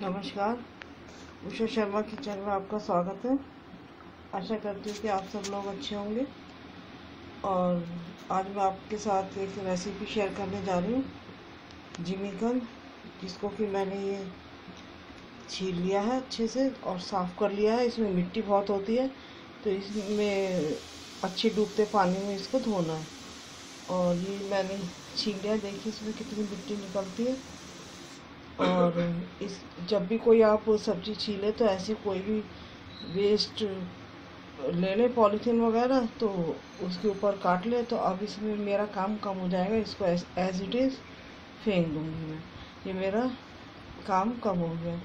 नमस्कार। उषा शर्मा किचन में आपका स्वागत है। आशा करती हूँ कि आप सब लोग अच्छे होंगे। और आज मैं आपके साथ एक रेसिपी शेयर करने जा रही हूँ। जिमीकन जिसको कि मैंने ये छील लिया है अच्छे से और साफ़ कर लिया है। इसमें मिट्टी बहुत होती है तो इसमें अच्छे डूबते पानी में इसको धोना है। और ये मैंने छील लिया देखिए इसमें कितनी मिट्टी निकलती है। और इस जब भी कोई आप सब्ज़ी छीले तो ऐसी कोई भी वेस्ट ले लें पॉलीथीन वगैरह तो उसके ऊपर काट ले तो अब इसमें मेरा काम कम हो जाएगा इसको एज इट इज़ फेंक दूँगी मैं। ये मेरा काम कम हो गया।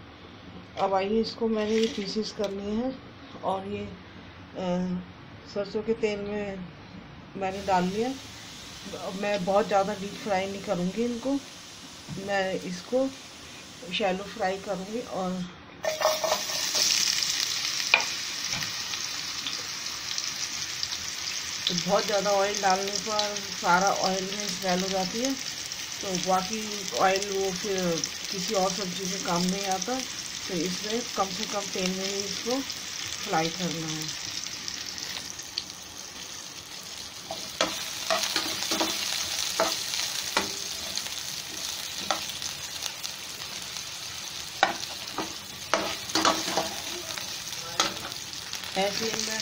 अब आइए इसको मैंने ये पीसीस करनी है और ये सरसों के तेल में मैंने डाल लिया। मैं बहुत ज़्यादा डीप फ्राई नहीं करूँगी इनको। मैं इसको शैलो फ्राई करूँगी और तो बहुत ज़्यादा ऑयल डालने पर सारा ऑयल में स्मेल हो जाती है। तो बाकी ऑयल वो फिर किसी और सब्ज़ी में काम नहीं आता तो इसमें कम से कम तेल में ही इसको फ्राई करना है। ही, मैं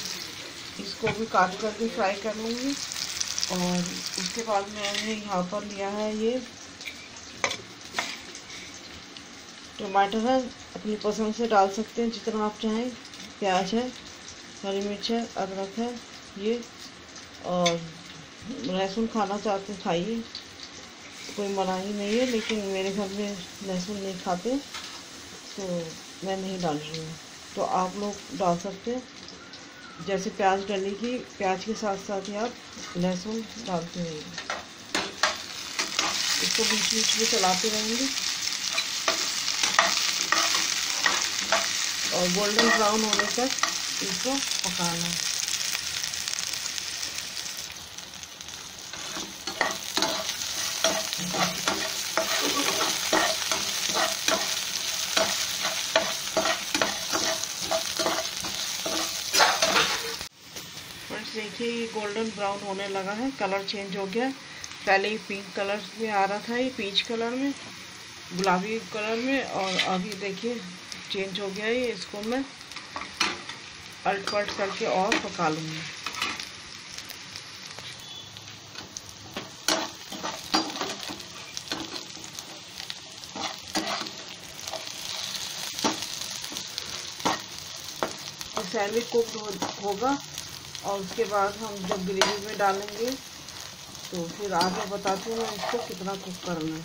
इसको भी काट करके फ्राई कर लूँगी। और उसके बाद मैंने यहाँ पर लिया है ये टमाटर है, अपनी पसंद से डाल सकते हैं, जितना आप चाहें। प्याज है, हरी मिर्च है, अदरक है, ये। और लहसुन खाना चाहते खाइए। कोई मनाही नहीं है, लेकिन मेरे घर में लहसुन नहीं खाते तो मैं नहीं डाल रही हूँ। तो आप लोग डाल सकते हैं। जैसे प्याज डलेगी प्याज के साथ साथ ही आप लहसुन डालते रहेंगे इसको बीच बीच में चलाते रहेंगे। और गोल्डन ब्राउन होने तक इसको पकाना है। देखिए ये गोल्डन ब्राउन होने लगा है कलर चेंज हो गया। पहले ही पिंक कलर में आ रहा था, ये पीच कलर में, गुलाबी कलर में, और अभी देखिए चेंज हो गया ये इसको मैं। अल्ट पल्ट करके और पका लूँगी। सैंडविच कुक होगा। और उसके बाद हम जब ग्रेवी में डालेंगे तो फिर आगे बताती हूँ इसको कितना कुक करना है।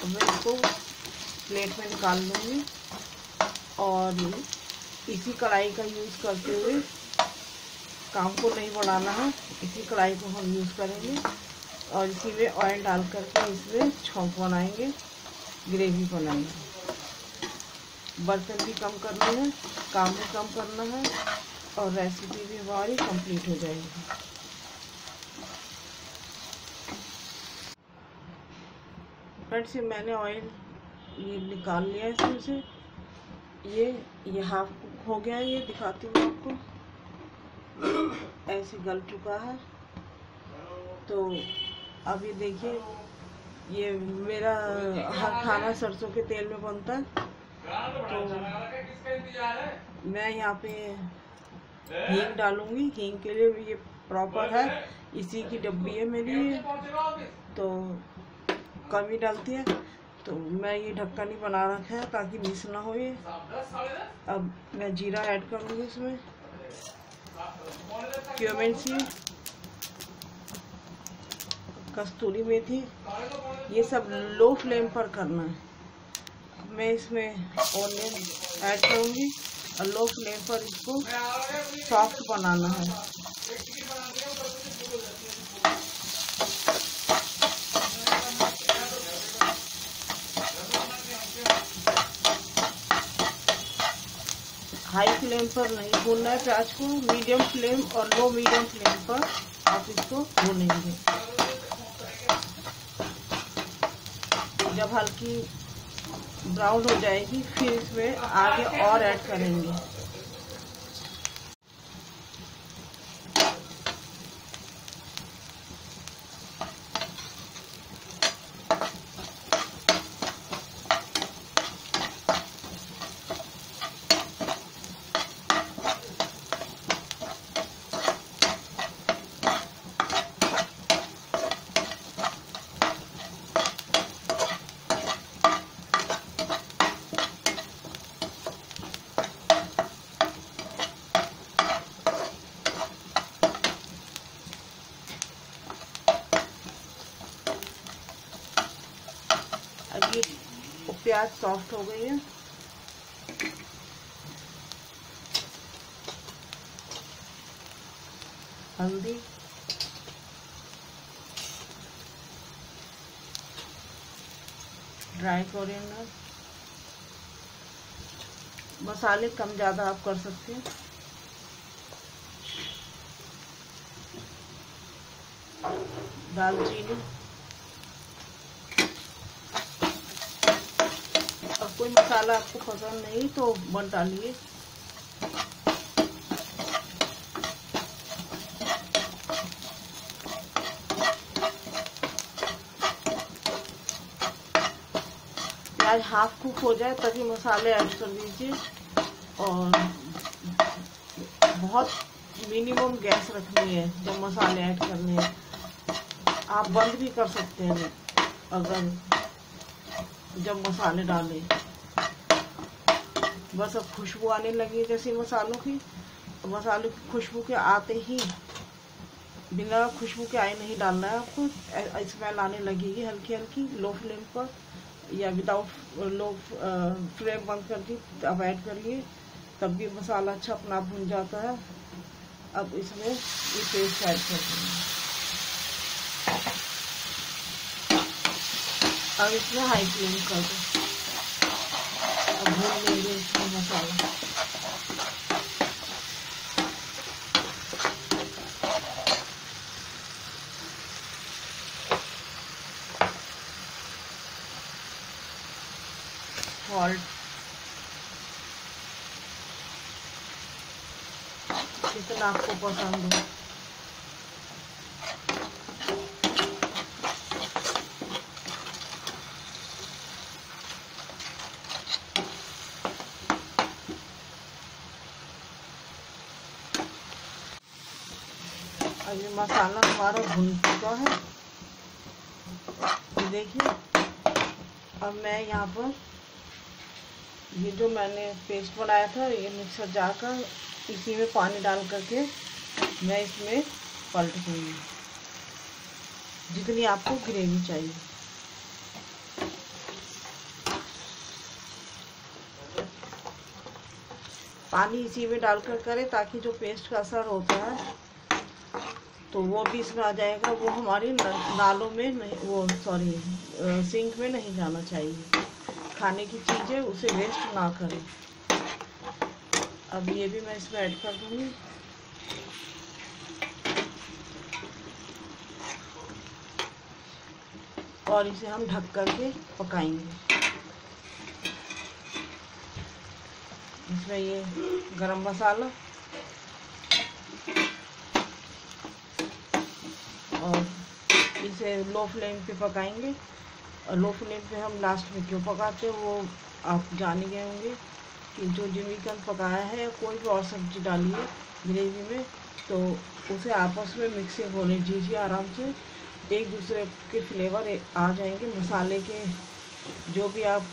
तो मैं इसको प्लेट में निकाल लूँगी और इसी कढ़ाई का यूज़ करते हुए काम को नहीं बढ़ाना है, इसी कढ़ाई को हम यूज़ करेंगे और इसी में ऑयल डाल करके इसमें छोंक बनाएँगे ग्रेवी बनाएँगे। बर्तन भी कम करने हैं, काम भी कम करना है, और रेसिपी भी हमारी कंप्लीट हो जाएगी। फ्रेंड्स ये मैंने ऑयल ये निकाल लिया है इसमें से। ये ये हाफ़ कुक हो गया है ये दिखाती हूँ आपको। ऐसे गल चुका है। तो अभी देखिए, ये मेरा हर खाना सरसों के तेल में बनता है। मैं यहाँ पे हींग डालूँगी। हींग के लिए ये प्रॉपर है। इसी की डब्बी है मेरी। तो कमी डालती है। तो मैं ये ढक्कन ही बना रखा है ताकि मिस ना हो ये। अब मैं जीरा ऐड करूँगी इसमें। क्योमेन सी। कस्तूरी मेथी। ये सब लो फ्लेम पर करना है। मैं इसमें ऑनियन ऐड करूँगी। और लो फ्लेम पर इसको सॉफ्ट बनाना है। हाई फ्लेम पर नहीं भूनना है प्याज को मीडियम फ्लेम और लो मीडियम फ्लेम पर आप इसको भूनेंगे। जब हल्की ब्राउन हो जाएगी फिर इसमें आगे और ऐड करेंगे अब ये प्याज सॉफ्ट हो गई है। हल्दी। ड्राई कोरिएंडर मसाले कम ज़्यादा आप कर सकते हैं। दालचीनी कोई मसाला आपको पसंद नहीं तो बन डालिए। प्याज हाफ़ कुक हो जाए तभी मसाले ऐड कर दीजिए और बहुत मिनिमम गैस रखनी है जब मसाले ऐड करने हैं। आप बंद भी कर सकते हैं अगर जब मसाले डालें। बस अब खुशबू आने लगी है जैसे मसालों की। मसालों की खुशबू के आते ही, बिना खुशबू के आए नहीं डालना है आपको। स्मेल आने लगेगी हल्की हल्की, लो फ्लेम पर, या विदाउट लो फ्लेम बंद कर दी अब ऐड करिए, तब भी मसाला अच्छा अपना भुन जाता है। अब इसमें ये पेस्ट ऐड कर देंगे। अब इसमें हाई फ्लेम कर दो। भून लेंगे। मसाला जितना आपको पसंद हो। अब ये मसाला हमारा भुन चुका है। ये देखिए, अब मैं यहाँ पर ये जो मैंने पेस्ट बनाया था, ये मिक्सर जाकर इसी में पानी डाल करके मैं इसमें पलट दूँगी। जितनी आपको ग्रेवी चाहिए। पानी इसी में डालकर करें ताकि जो पेस्ट का असर होता है तो वो भी इसमें आ जाएगा, वो हमारी नालों में नहीं, वो सॉरी सिंक में नहीं जाना चाहिए। खाने की चीज़ें उसे वेस्ट ना करें। अब ये भी मैं इसमें ऐड कर दूँगी। और इसे हम ढक करके पकाएँगे। इसमें ये गरम मसाला इसे लो फ्लेम पे पकाएँगे। और लो फ्लेम पे हम लास्ट में क्यों पकाते हैं, वो आप जान गए होंगे कि जो जिमिकन पकाया है, कोई भी और सब्ज़ी डालिए ग्रेवी में तो उसे आपस में मिक्सिंग होने दीजिए आराम से। एक दूसरे के फ्लेवर आ जाएँगे। मसाले के जो भी आप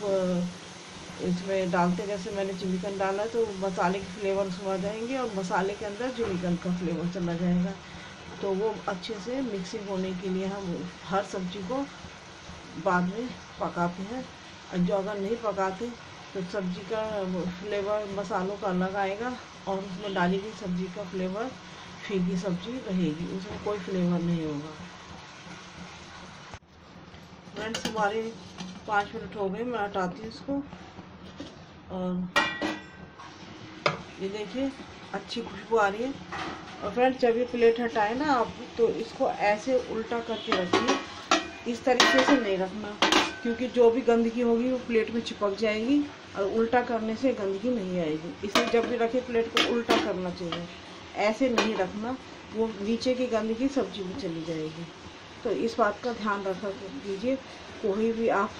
इसमें डालते जैसे मैंने चिमिकन डाला तो मसाले के फ्लेवर आ जाएँगे और मसाले के अंदर चिमिकन का फ्लेवर चला जाएगा। तो वो अच्छे से मिक्सिंग होने के लिए हम हर सब्ज़ी को बाद में पकाते हैं। और जो अगर नहीं पकाते तो सब्ज़ी का फ्लेवर मसालों का अलग आएगा और उसमें डाली गई सब्ज़ी का फ्लेवर फीकी सब्ज़ी रहेगी, उसमें कोई फ्लेवर नहीं होगा। फ्रेंड्स हमारे पाँच मिनट हो गए, मैं हटाती हूँ इसको। और ये देखिए अच्छी खुशबू आ रही है। और फ्रेंड्स जब ये प्लेट हटाए ना आप तो इसको ऐसे उल्टा करके रखिए। इस तरीके से नहीं रखना, क्योंकि जो भी गंदगी होगी, वो प्लेट में चिपक जाएगी और उल्टा करने से गंदगी नहीं आएगी। इसलिए जब भी रखे प्लेट को, उल्टा करना चाहिए। ऐसे नहीं रखना, वो नीचे की गंदगी सब्ज़ी में चली जाएगी। तो इस बात का ध्यान रखा कीजिए। कोई भी आप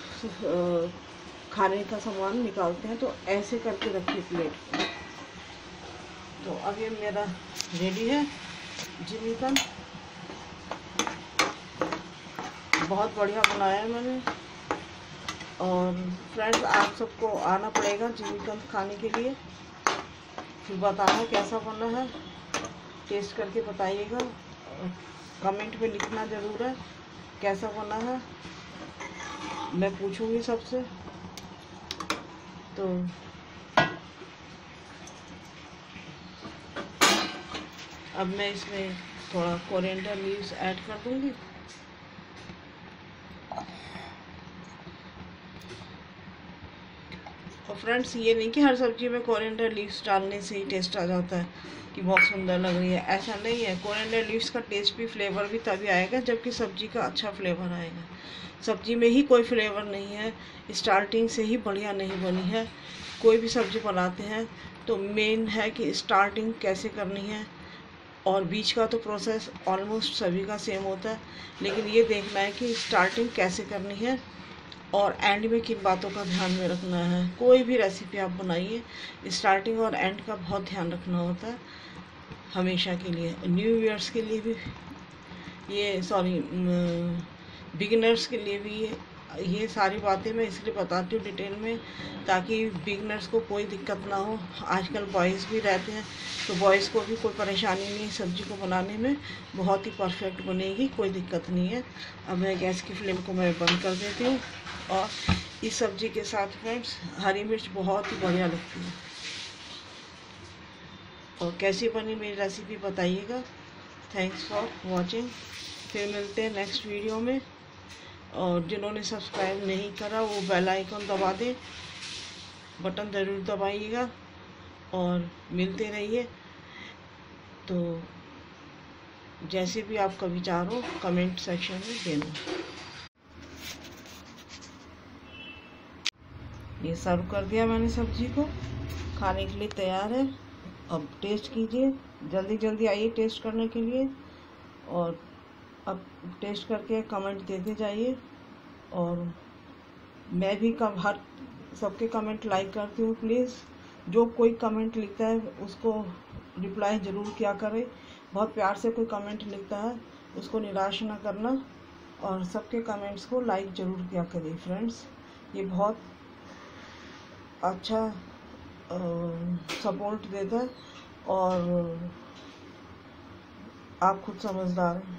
खाने का सामान निकालते हैं तो ऐसे करके रखिए प्लेट तो अब ये मेरा रेडी है। जिमिकन बहुत बढ़िया बनाया है मैंने। और फ्रेंड्स आप सबको आना पड़ेगा जिमिकन खाने के लिए। फिर बताना कैसा बना है। टेस्ट करके बताइएगा। कमेंट में लिखना ज़रूर है, कैसा बना है। मैं पूछूँगी सबसे। तो अब मैं इसमें थोड़ा कोरिएंडर लीव्स ऐड कर दूँगी। और फ्रेंड्स ये नहीं कि हर सब्ज़ी में कोरिएंडर लीव्स डालने से ही टेस्ट आ जाता है कि बहुत सुंदर लग रही है। ऐसा नहीं है। कोरिएंडर लीव्स का टेस्ट भी फ्लेवर भी तभी आएगा जबकि सब्ज़ी का अच्छा फ्लेवर आएगा। सब्ज़ी में ही कोई फ्लेवर नहीं है। स्टार्टिंग से ही बढ़िया नहीं बनी है। कोई भी सब्ज़ी बनाते हैं तो मेन है कि स्टार्टिंग कैसे करनी है। और बीच का तो प्रोसेस ऑलमोस्ट सभी का सेम होता है। लेकिन ये देखना है कि स्टार्टिंग कैसे करनी है और एंड में किन बातों का ध्यान में रखना है। कोई भी रेसिपी आप बनाइए स्टार्टिंग और एंड का बहुत ध्यान रखना होता है हमेशा के लिए। न्यू ईयर्स के लिए भी, ये सॉरी बिगिनर्स के लिए भी ये सारी बातें मैं इसलिए बताती हूँ डिटेल में, ताकि बिगनर्स को कोई दिक्कत ना हो। आजकल बॉयज़ भी रहते हैं तो बॉयज़ को भी कोई परेशानी नहीं सब्ज़ी को बनाने में। बहुत ही परफेक्ट बनेगी, कोई दिक्कत नहीं है। अब मैं गैस की फ्लेम को मैं बंद कर देती हूँ। और इस सब्ज़ी के साथ फ्रेंड्स, हरी मिर्च बहुत ही बढ़िया लगती है। और कैसी बनी मेरी रेसिपी बताइएगा। थैंक्स फॉर वॉचिंग फिर मिलते हैं नेक्स्ट वीडियो में। और जिन्होंने सब्सक्राइब नहीं करा, वो बेल आइकन दबा दें, बटन ज़रूर दबाइएगा और मिलते रहिए। तो जैसे भी आपका विचार हो कमेंट सेक्शन में देना ये सर्व कर दिया मैंने सब्ज़ी को। खाने के लिए तैयार है। अब टेस्ट कीजिए। जल्दी जल्दी आइए टेस्ट करने के लिए। और अब टेस्ट करके कमेंट देते जाइए। और मैं भी कम, हर, सबके कमेंट लाइक करती हूँ प्लीज़ जो कोई कमेंट लिखता है, उसको रिप्लाई ज़रूर किया करें। बहुत प्यार से कोई कमेंट लिखता है, उसको निराश ना करना। और सबके कमेंट्स को लाइक ज़रूर किया करें फ्रेंड्स ये बहुत अच्छा सपोर्ट देता है। और आप खुद समझदार हैं।